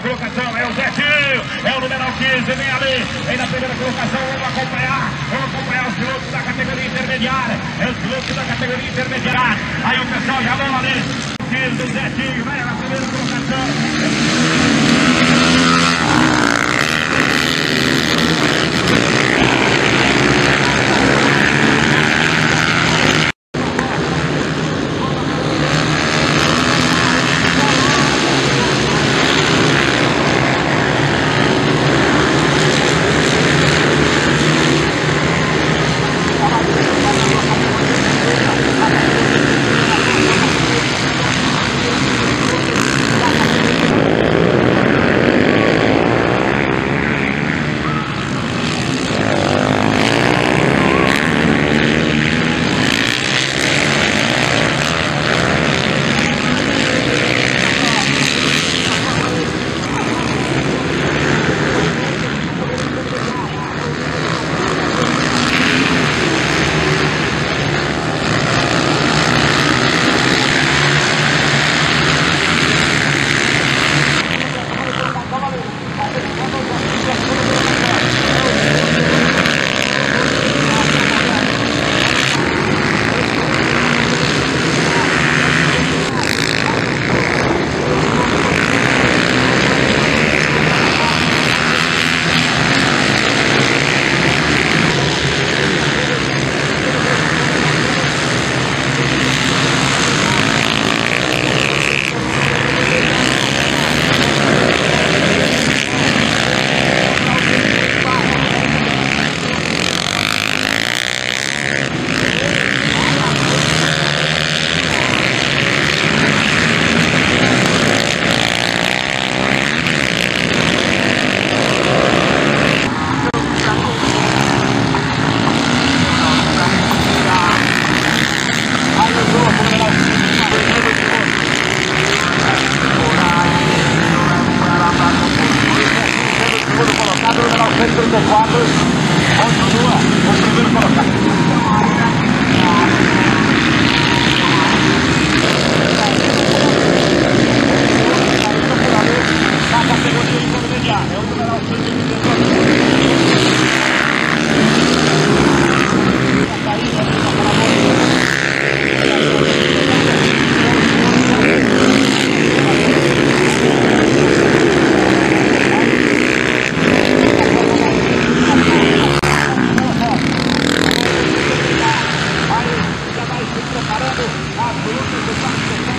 colocação é o Zetinho, é o número 15, vem ali, vem na primeira colocação, vamos acompanhar, vamos acompanhar os pilotos da categoria intermediária, é os pilotos da categoria intermediária. Aí o pessoal já vão ali, 15, o Zetinho, vai na primeira colocação. Quatro, continua o primeiro colocado. Absolutely fantastic.